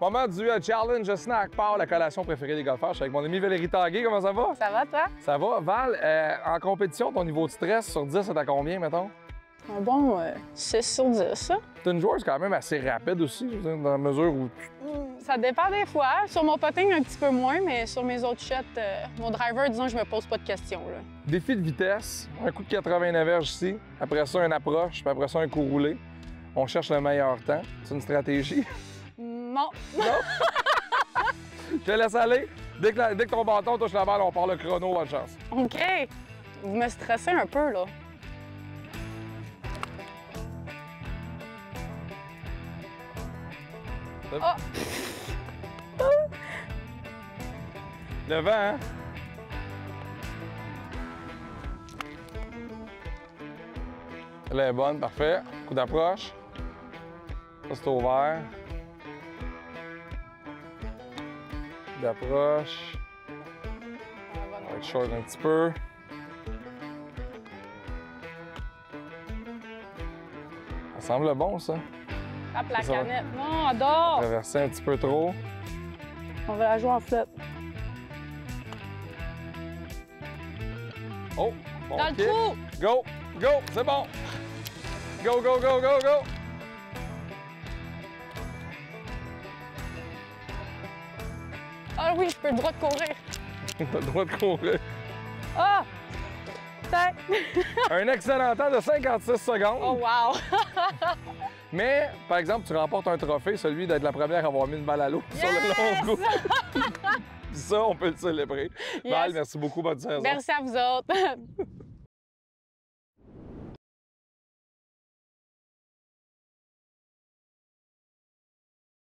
Moment du euh, challenge snack par la collation préférée des golfeurs. Je suis avec mon ami Valérie Tanguay. Comment ça va? Ça va, toi? Ça va. Val, euh, en compétition, ton niveau de stress sur 10, c'est à combien, mettons? Un bon euh, 6 sur 10, ça. T'es une joueuse quand même assez rapide aussi, je veux dire, dans la mesure où... Hmm, Ça dépend des fois. Sur mon putting, un petit peu moins, mais sur mes autres shots, euh, mon driver, disons, je me pose pas de questions. Là. Défi de vitesse, un coup de 89 verges ici, après ça, une approche, puis après ça, un coup roulé. On cherche le meilleur temps. C'est une stratégie. Non. Je te laisse aller. Dès que, la- dès que ton bâton touche la balle, on part le chrono, bonne chance. OK. Vous me stressez un peu, là. Le vent, hein? Elle est bonne, parfait. Coup d'approche. Ça, c'est ouvert. D'approche. On va être short un petit peu. Ça semble bon, ça. Frappe la Ça canette. Non, adore. Traverser un petit peu trop. On va la jouer en flotte. Oh! Bon Dans le trou. Go! Go! C'est bon! Go, go, go, go, go! Ah oui, je peux le droit de courir. Le droit de courir. Ah! Un excellent temps de 56 secondes. Oh, wow. Mais, par exemple, tu remportes un trophée, celui d'être la première à avoir mis une balle à l'eau sur le long coup. Ça, on peut le célébrer. Yes. Val, merci beaucoup. Bonne saison. Merci à vous autres.